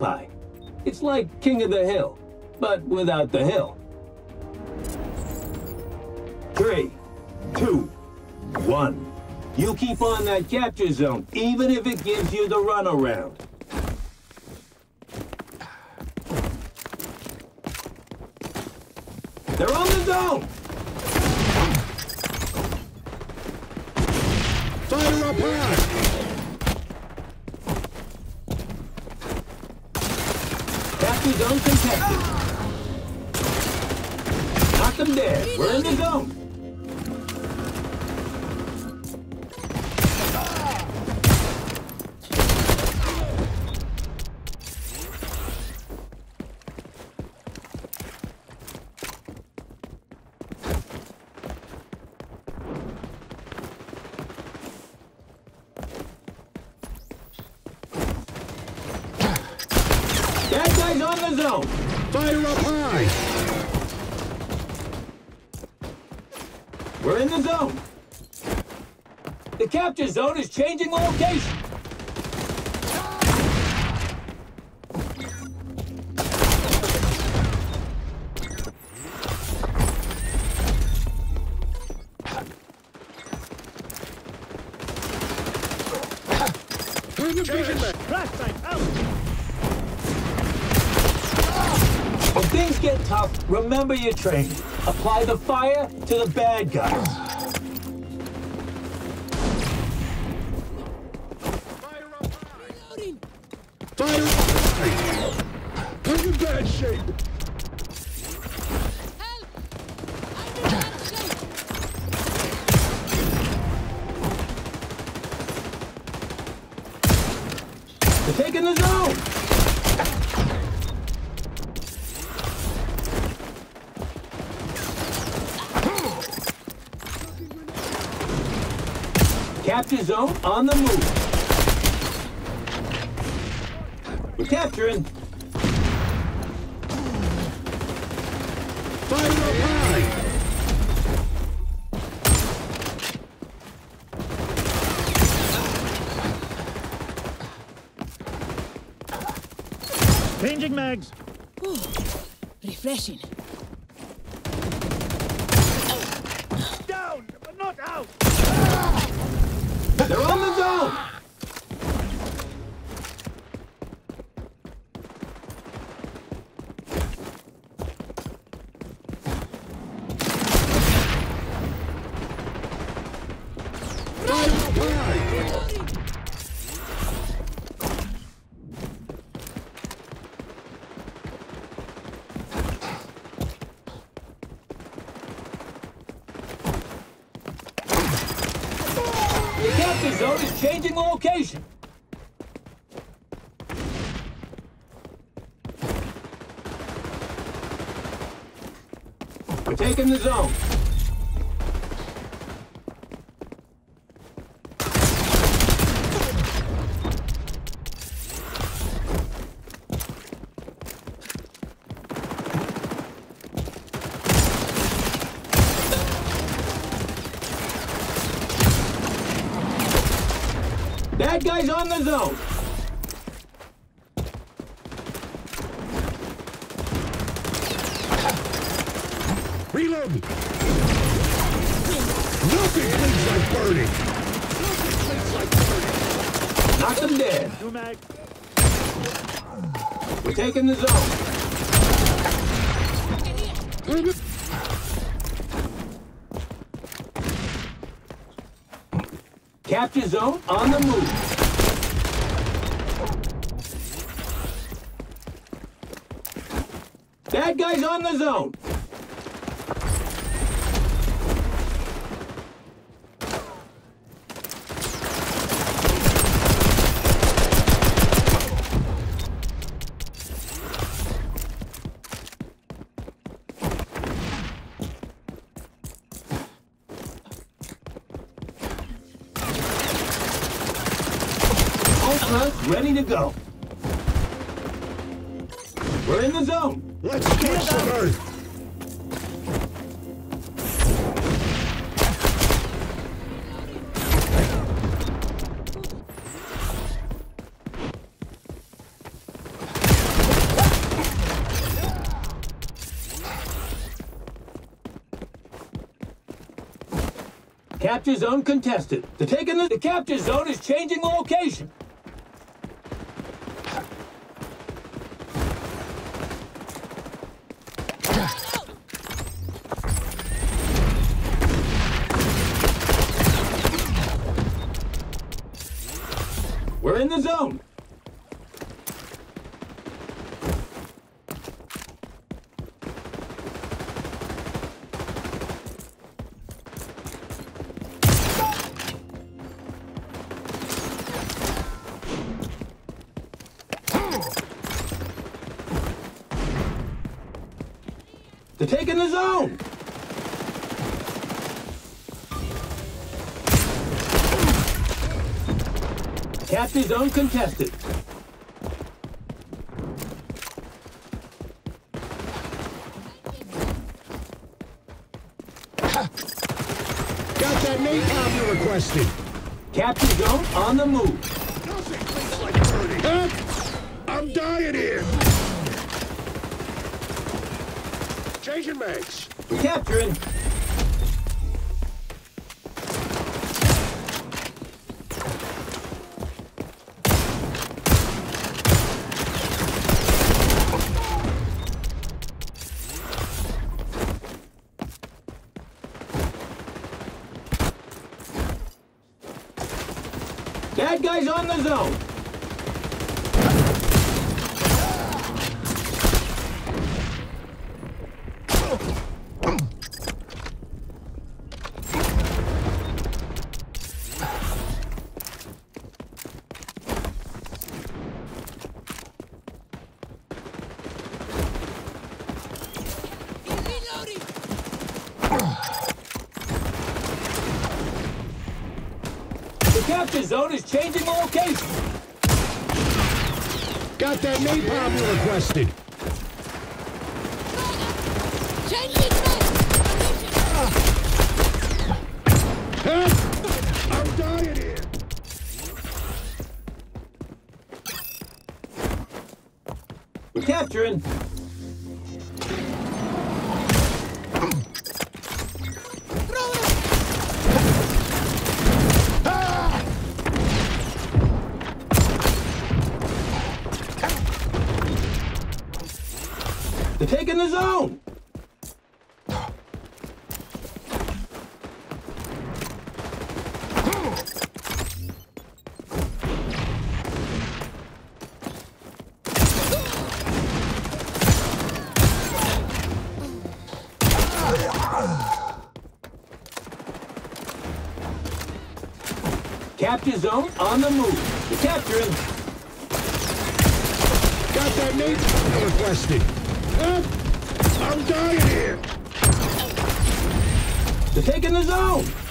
occupy. It's like King of the Hill, but without the hill. Three, two, one. You keep on that capture zone, even if it gives you the runaround. They're on the zone! Fire up high! Capture zone contested. Knock them dead. We're in the zone. That zone. Fire up high! We're in the zone. The capture zone is changing location. Changing back! When things get tough, remember your training. Apply the fire to the bad guys. Fire up high! Fire up high! In bad shape! Help! I'm in bad shape! They're taking the zone. Zone on the move. We're capturing. Fire up high! Changing mags. Refreshing. Down, but not out. They're on the zone. Fire up high! The capture zone is changing location. We're taking the zone. That guy's on the zone. Reload! Nothing bleeds like burning! Knock them dead. We're taking the zone. Capture zone on the move. That guy's on the zone. go. We're in the zone. Let's get some earth. Capture zone contested. The taking the, the capture zone is changing location. Taking the zone. Capture zone contested. Got that napalm you requested. Capture zone on the move. Nothing like I'm dying here. Changing mags. Capturing. Bad guys on the zone. Capture zone is changing location. Got that napalm you requested. Changing mag! Huh? I'm dying here. We're capturing. They're taking the zone. Capture zone on the move. You're capturing. Got that you requested. I'm dying here. They're taking the zone.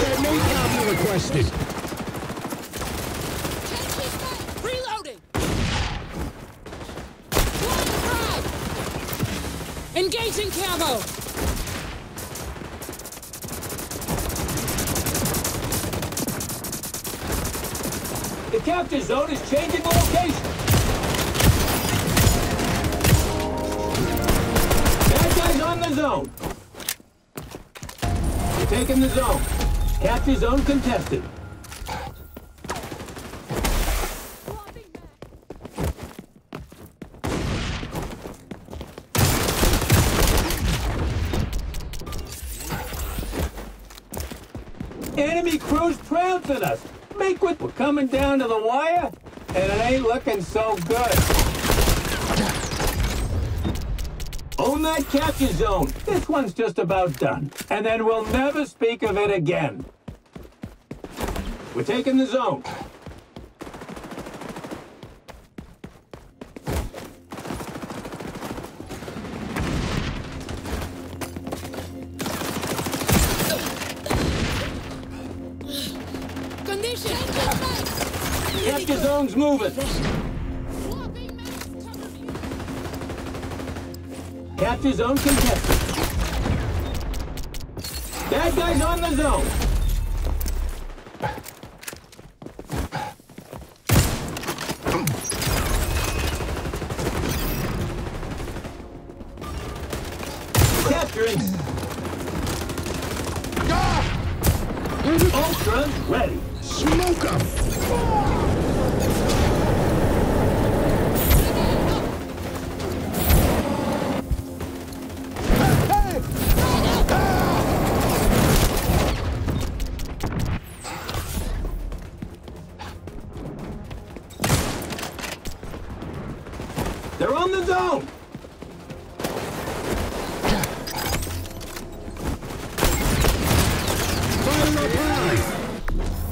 Got that napalm you requested. Reloading! One frag! Engaging camo! The capture zone is changing location. Bad guys on the zone. You're taking the zone. Zone contested. Swapping mag! Enemy crews trouncing us. Make what we're coming down to the wire, and it ain't looking so good. Own that capture zone. This one's just about done. And then we'll never speak of it again. We're taking the zone. Capture zone's moving. Capture zone contested. Bad guys on the zone.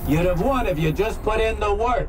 You'd have won if you just put in the work.